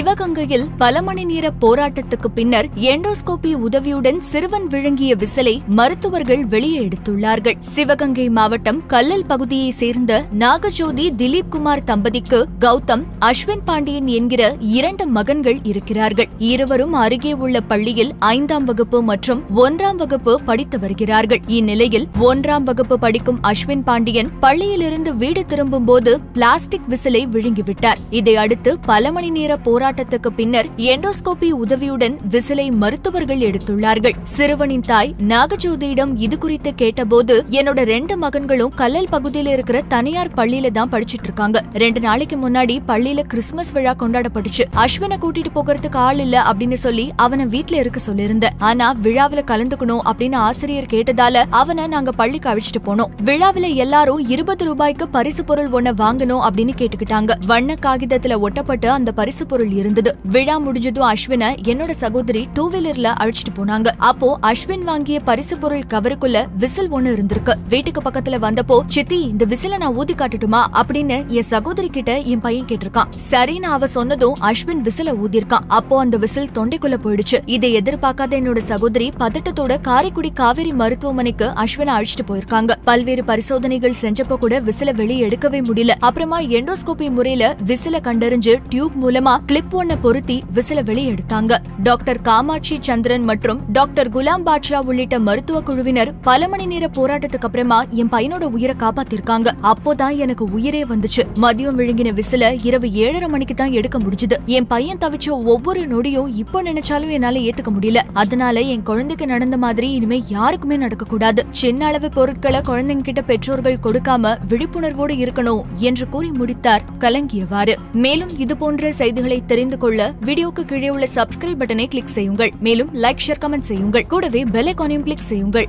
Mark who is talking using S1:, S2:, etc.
S1: சிவகங்கையில் பல மணி நேர போராட்டத்துக்கு பின்னர் எண்டோஸ்கோபி உதவியுடன் சிறுவன் விழுங்கிய விசிலை மருத்துவர்கள் வெளியே எடுத்துள்ளார்கள். சிவகங்கை மாவட்டம் கல்லல் பகுதியை சேர்ந்த நாகஜோதி திலீப் குமார் தம்பதிக்கு கௌதம் அஸ்வின் பாண்டியன் என்கிற இரண்டு மகன்கள் இருக்கிறார்கள். இருவரும் அருகே உள்ள பள்ளியில் ஐந்தாம் வகுப்பு மற்றும் ஒன்றாம் வகுப்பு படித்து வருகிறார்கள். இந்நிலையில் ஒன்றாம் வகுப்பு படிக்கும் அஸ்வின் பாண்டியன் பள்ளியிலிருந்து வீடு திரும்பும் போது பிளாஸ்டிக் விசிலை விழுங்கிவிட்டார். இதையடுத்து பல மணி நேர போராட்டத்துக்கு பின்னர் எண்டோஸ்கோபி உதவியுடன் விசிலை மருத்துவர்கள் எடுத்துள்ளார்கள். சிறுவனின் தாய் நாகஜோதியிடம் இது குறித்து கேட்டபோது என்னோட ரெண்டு மகன்களும் கல்லல் பகுதியில இருக்கிற தனியார் பள்ளியில தான் படிச்சிட்டு இருக்காங்க. ரெண்டு நாளைக்கு முன்னாடி பள்ளியில கிறிஸ்துமஸ் விழா கொண்டாடப்பட்டுச்சு. அஸ்வினை கூட்டிட்டு போகிறதுக்கு ஆள் இல்ல அப்படின்னு சொல்லி அவனை வீட்டுல இருக்க சொல்லிருந்த ஆனா விழாவில கலந்துக்கணும் அப்படின்னு ஆசிரியர் கேட்டதால அவனை நாங்க பள்ளிக்கு அழைச்சிட்டு போனோம். விழாவில எல்லாரும் இருபது ரூபாய்க்கு பரிசு பொருள் ஒன்ன வாங்கணும் அப்படின்னு கேட்டுக்கிட்டாங்க. வண்ண காகிதத்துல ஒட்டப்பட்டு அந்த பரிசு பொருள் இருந்தது. விழா முடிஞ்சதும் அஸ்வினை என்னோட சகோதரி டூ வீலர்ல அழைச்சிட்டு போனாங்க. அப்போ அஸ்வின் வாங்கிய பரிசு பொருள் கவருக்குள்ள விசில் ஒண்ணு இருந்திருக்கு. வீட்டுக்கு பக்கத்துல வந்தப்போ சித்தி இந்த விசில நான் ஊதி காட்டட்டுமா? அப்படின்னு என் சகோதரி கிட்ட என் பையன் கேட்டிருக்கான். சரின்னு அவ சொன்னதும் அஸ்வின் விசில ஊதிருக்கான் அப்போ அந்த விசில் தொண்டைக்குள்ள போயிடுச்சு. இதை எதிர்பார்க்காத என்னோட சகோதரி பதட்டத்தோட காரைக்குடி காவேரி மருத்துவமனைக்கு அஸ்வினை அழைச்சிட்டு போயிருக்காங்க. பல்வேறு பரிசோதனைகள் செஞ்சப்போ கூட விசில வெளியே எடுக்கவே முடியல. அப்புறமா எண்டோஸ்கோபி முறையில விசில கண்டறிஞ்சு டியூப் மூலமா கிளிப் ஒன்ன பொருத்தி விசில வெளியே எடுத்தாங்க டாக்டர் காமாட்சி சந்திரன் மற்றும் டாக்டர் குலாம் பாட்ஷா உள்ளிட்ட மருத்துவ குழுவினர் பல மணி நேர போராட்டத்துக்கு அப்புறமா என் பையனோட உயிரை காப்பாத்திருக்காங்க. அப்போதான் எனக்கு உயிரே வந்துச்சு. மதியம் விழுங்கின விசில இரவு ஏழரை மணிக்கு தான் எடுக்க முடிஞ்சது. என் பையன் தவிச்ச ஒவ்வொரு நொடியும் இப்போ நினைச்சாலும் என்னால ஏத்துக்க முடியல. அதனால என் குழந்தைக்கு நடந்த மாதிரி இனிமே யாருக்குமே நடக்க கூடாது சின்ன அளவு பொருட்களை குழந்தைங்க கிட்ட பெற்றோர்கள் கொடுக்காம விழிப்புணர்வோடு இருக்கணும் என்று கூறி முடித்தார் கலங்கியவாறு. மேலும் இது போன்ற செய்திகளை தெரிந்து கொள்ள வீடியோக்கு கீழே உள்ள சப்ஸ்கிரைப் பட்டனை கிளிக் செய்யுங்கள். மேலும் லைக் ஷேர் கமெண்ட் செய்யுங்கள். கூடவே பெல் ஐக்கானையும் கிளிக் செய்யுங்கள்.